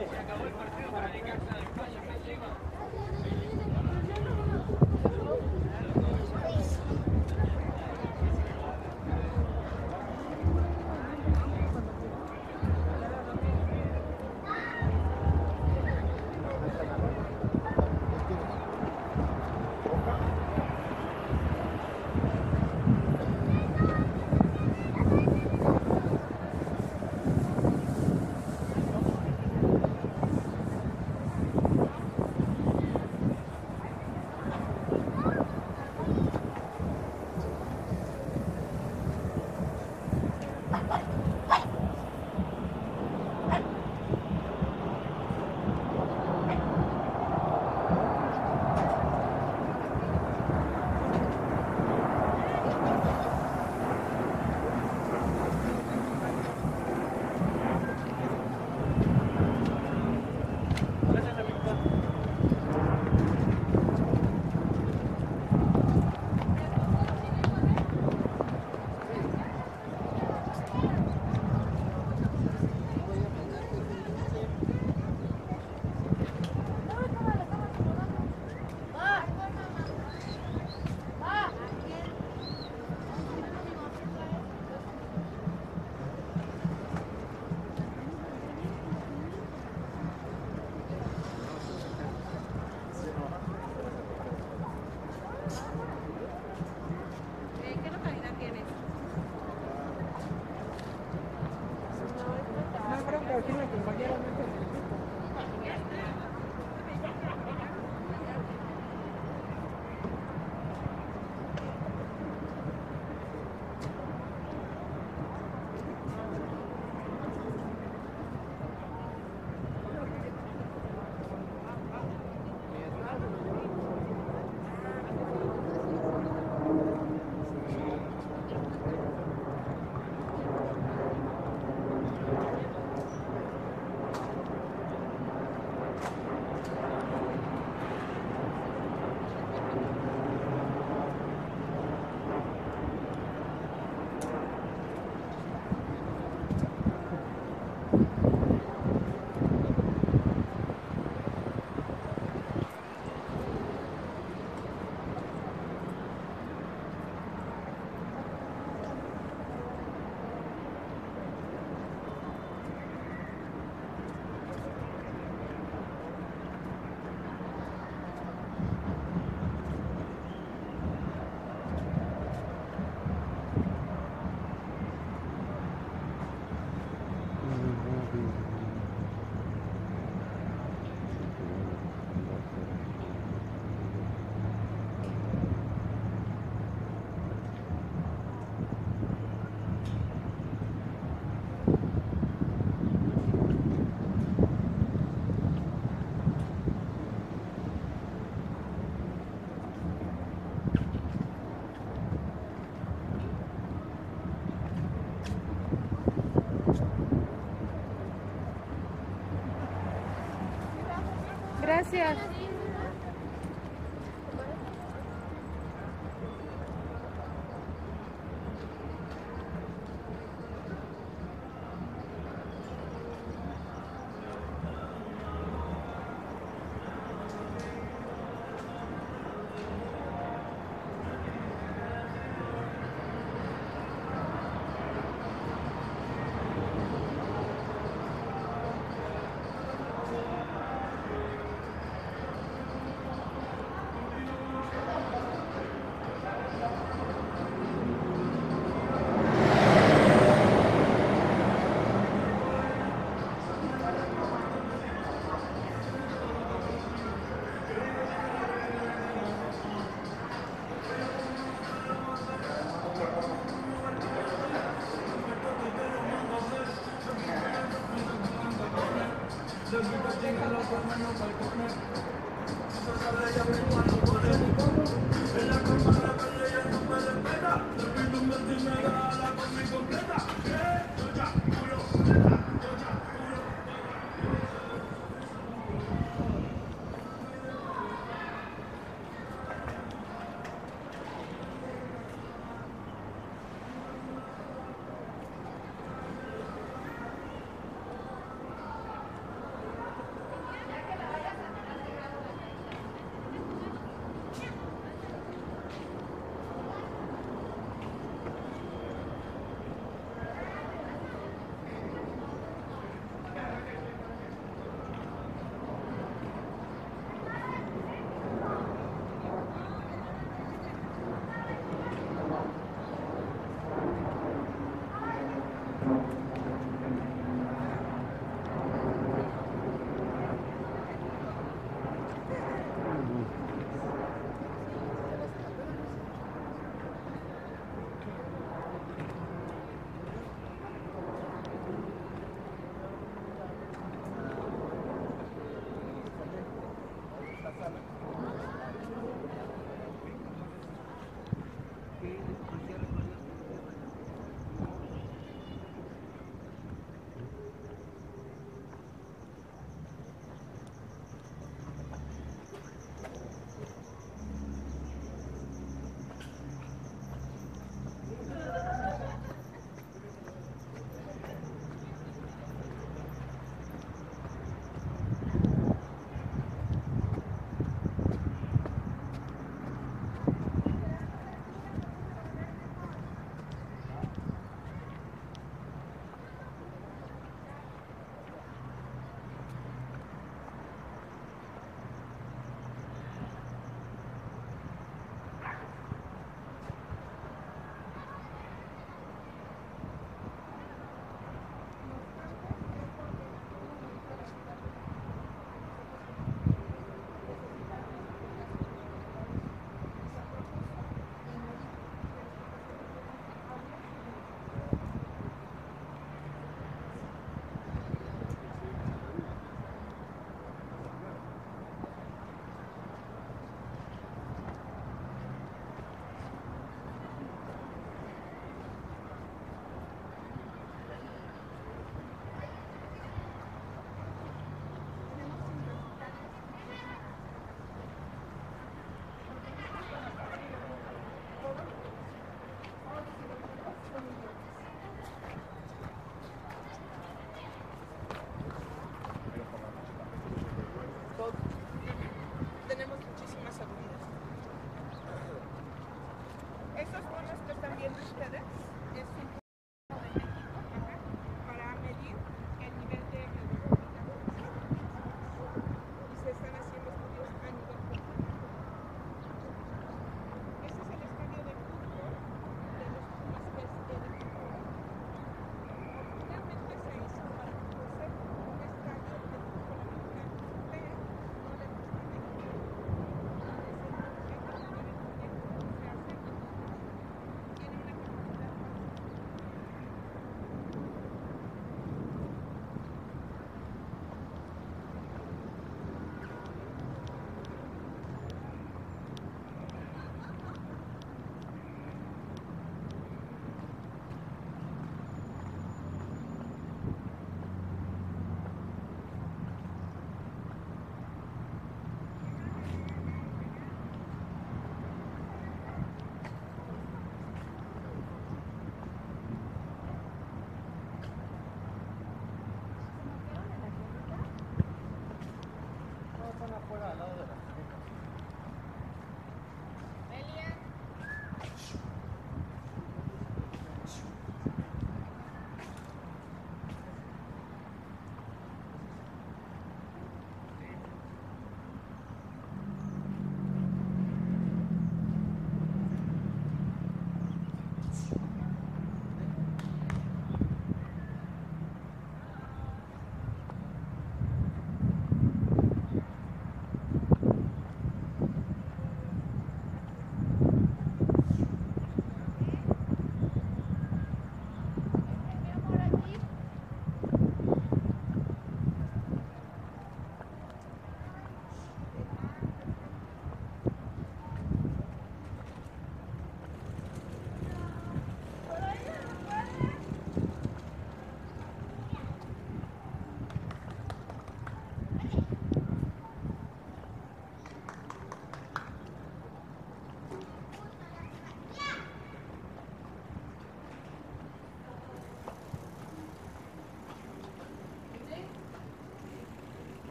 Se acabó el partido para dedicarse el Necaxa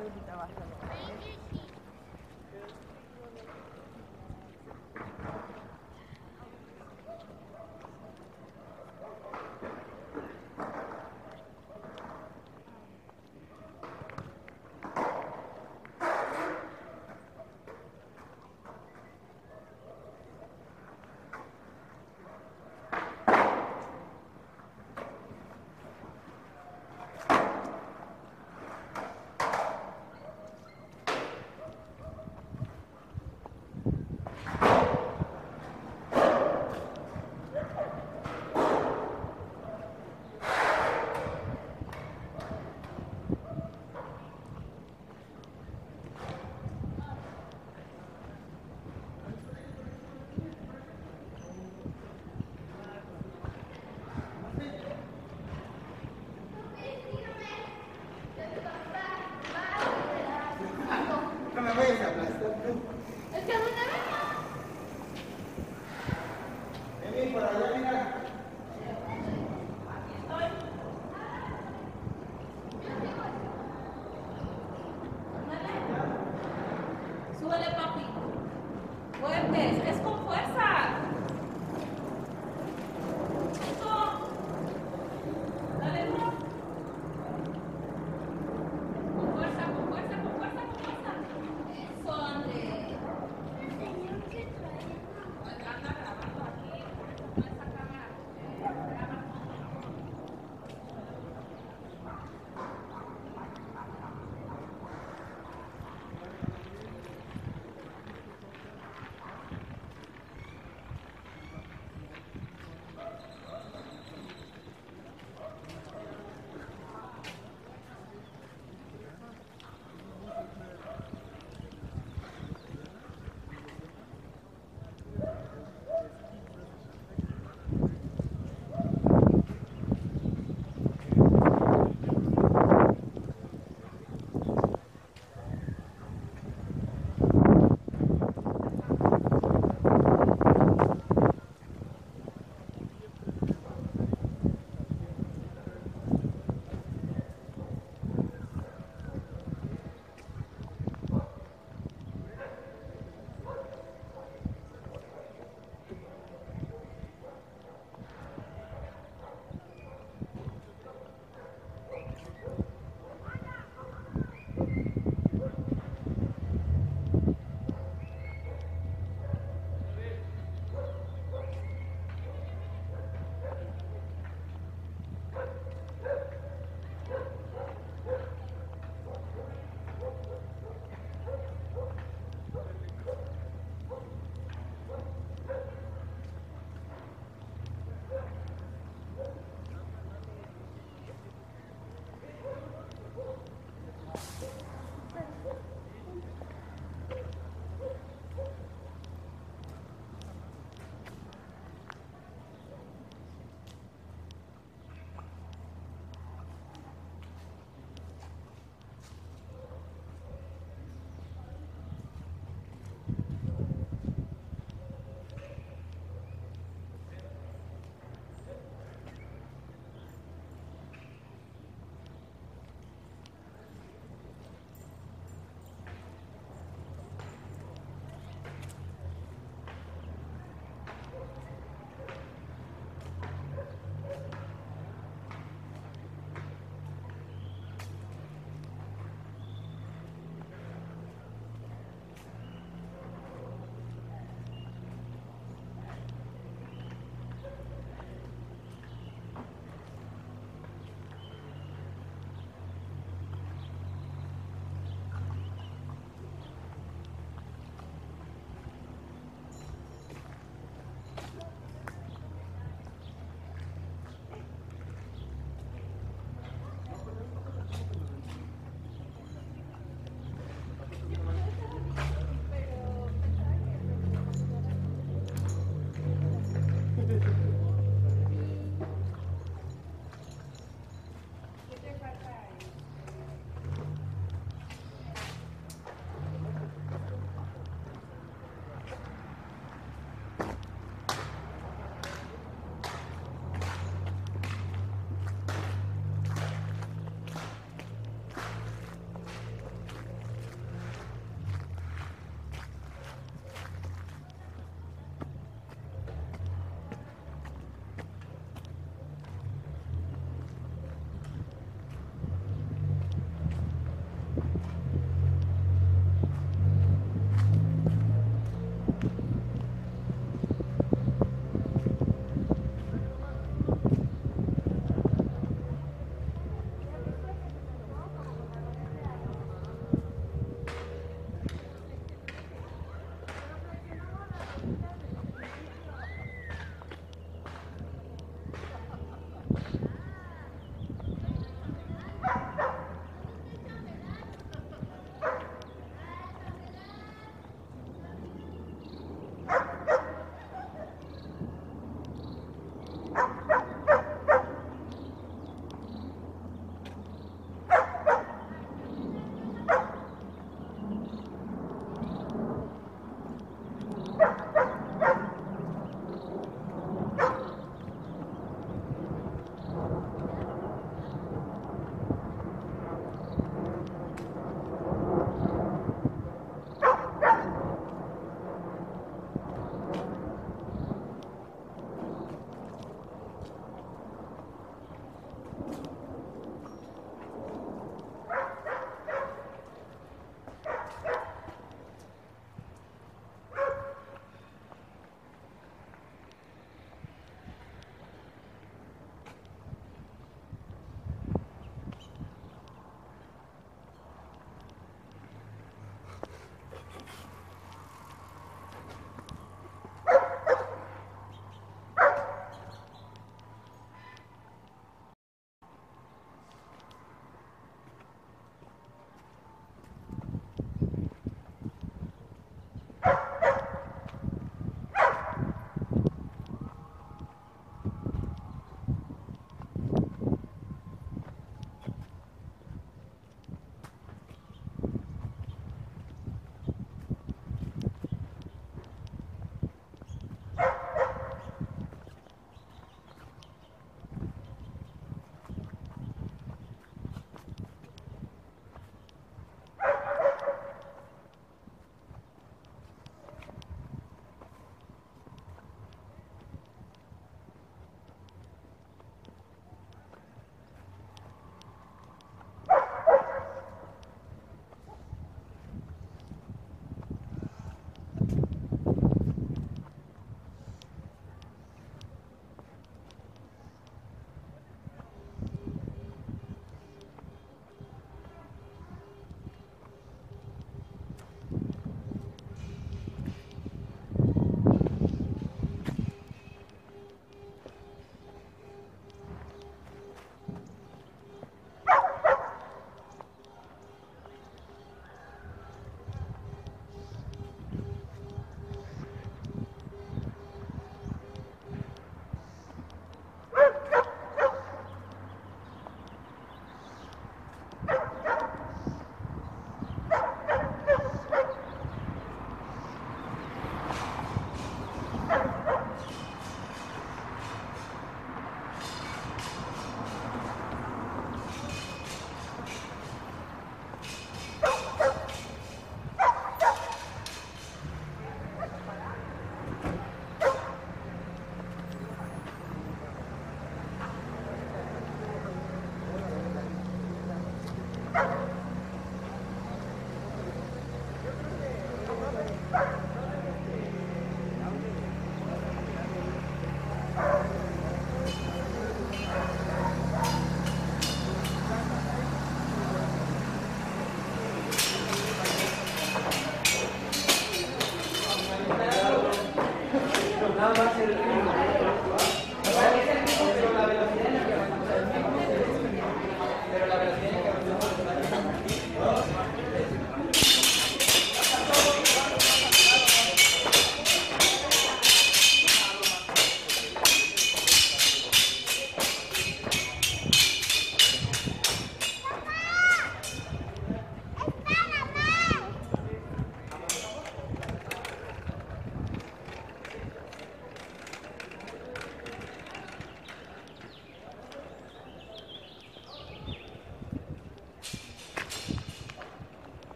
dele que tá lá.